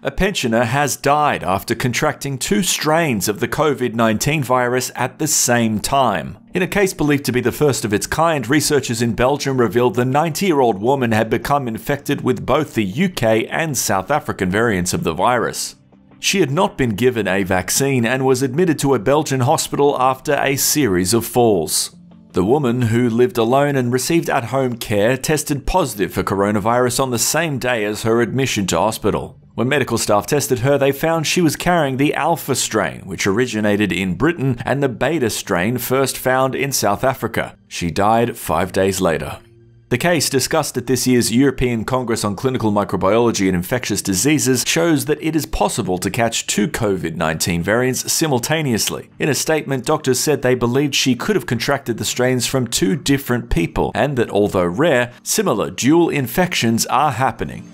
A pensioner has died after contracting two strains of the COVID 19 virus at the same time. In a case believed to be the first of its kind, researchers in Belgium revealed the 90 year old woman had become infected with both the UK and South African variants of the virus. She had not been given a vaccine and was admitted to a Belgian hospital after a series of falls. The woman, who lived alone and received at home care, tested positive for coronavirus on the same day as her admission to hospital. When medical staff tested her, they found she was carrying the Alpha strain, which originated in Britain, and the Beta strain first found in South Africa. She died five days later. The case discussed at this year's European Congress on Clinical Microbiology and Infectious Diseases shows that it is possible to catch two COVID 19 variants simultaneously. In a statement, doctors said they believed she could have contracted the strains from two different people, and that although rare, similar dual infections are happening.